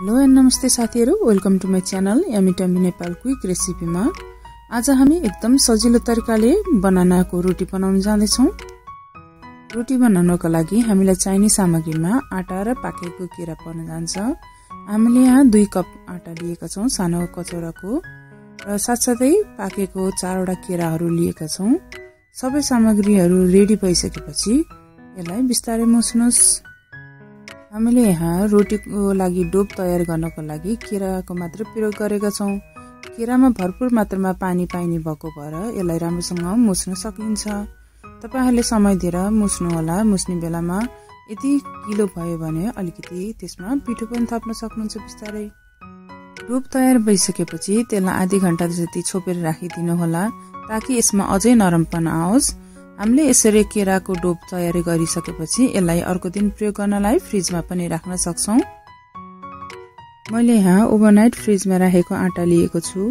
Hello and नमस्ते साथीहरू welcome to my channel एमी टमी नेपाल क्विक रेसिपीमा आज हामी एकदम सजिलो तरिकाले बनानाको रोटी बनाउन जाँदैछौँ। रोटी बनाउनको लागि हामीलाई चाहिने सामग्रीमा आँटा र पाकेको केरा पर्न जान्छ। हामीले यहाँ दुई कप आँटा लिएका छौँ सानो कचौराको। र साथसाथै पाकेको चारवटा केराहरू लिएका छौँ। सबै सामग्रीहरू रेडी भइसकेपछि यसलाई बिस्तारै मुस्नुहोस्। हामीले यहाँ रोटीको लागि डोप तयार गर्नको लागि केराको मात्र प्रयोग गरेका छौँ। केरामा भरपुर मात्रामा पानी पाइने भएको भएर यसलाई राम्रोसँग मुस्न सकिन्छ। तपाईँहरूले समय दिएर मुस्नुहोला। मुस्ने बेलामा यति किलो भयो भने अलिकति त्यसमा पिठो पनि थप्न सक्नुहुन्छ बिस्तारै। डोप तयार भइसकेपछि त्यसलाई आधी घन्टा जति छोपेर राखिदिनु होला ताकि यसमा अझै नरमपन आओस्। हामीले यसरी केराको डोप तयारी गरिसकेपछि यसलाई अर्को दिन प्रयोग गर्नलाई फ्रिजमा पनि राख्न सक्छौँ। मैले यहाँ ओभरनाइट फ्रिजमा राखेको आँटा लिएको छु।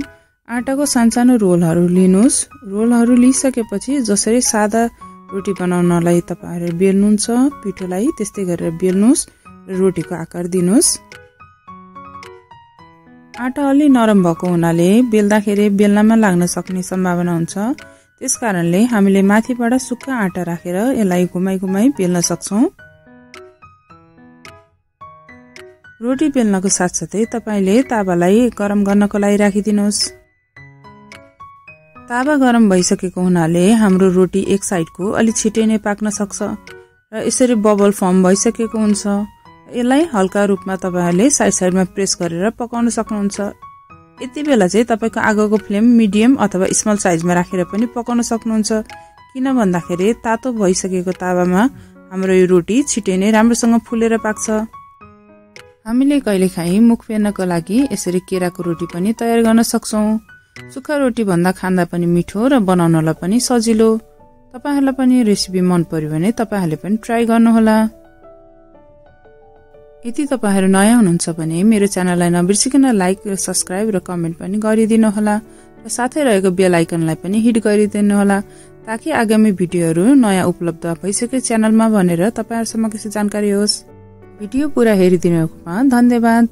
आँटाको सानसानो रोलहरू लिनुहोस्। रोलहरू लिइसकेपछि जसरी सादा रोटी बनाउनलाई तपाईँहरू बेल्नुहुन्छ पिठोलाई त्यस्तै गरेर बेल्नुहोस् रोटीको आकार दिनुहोस्। आँटा अलि नरम भएको हुनाले बेल्दाखेरि बेल्नमा लाग्न सक्ने सम्भावना हुन्छ। त्यस कारणले हामीले माथिबाट सुक्खा आँटा राखेर यसलाई घुमाइ घुमाइ बेल्न सक्छौँ। रोटी बेल्नको साथसाथै तपाईँले तावालाई गरम गर्नको लागि राखिदिनुहोस्। तावा गरम भइसकेको हुनाले हाम्रो रोटी एक साइडको अलि छिटै नै पाक्न सक्छ र यसरी बबल फर्म भइसकेको हुन्छ। यसलाई हल्का रूपमा तपाईँहरूले साइड साइडमा प्रेस गरेर पकाउन सक्नुहुन्छ। यति बेला चाहिँ तपाईँको आगोको फ्लेम मिडियम अथवा स्मल साइजमा राखेर पनि पकाउन सक्नुहुन्छ। किन भन्दाखेरि तातो भइसकेको तावामा हाम्रो यो रोटी छिटै नै राम्रोसँग फुलेर पाक्छ। हामीले कहिलेकाहीँ मुख फेर्नको लागि यसरी केराको रोटी पनि तयार गर्न सक्छौँ। सुक्खा रोटी भन्दा खाँदा पनि मिठो र बनाउनलाई पनि सजिलो। तपाईँहरूलाई पनि रेसिपी मन पर्यो भने तपाईँहरूले पनि ट्राई गर्नुहोला। यदि तपाईँहरू नयाँ हुनुहुन्छ भने मेरो च्यानललाई नबिर्सिकन लाइक र सब्सक्राइब र कमेन्ट पनि गरिदिनु होला र साथै रहेको बेल आइकनलाई पनि हिट गरिदिनु होला ताकि आगामी भिडियोहरू नयाँ उपलब्ध भइसक्यो च्यानलमा भनेर तपाईँहरूसम्म जानकारी होस्। भिडियो पुरा हेरिदिनुमा धन्यवाद।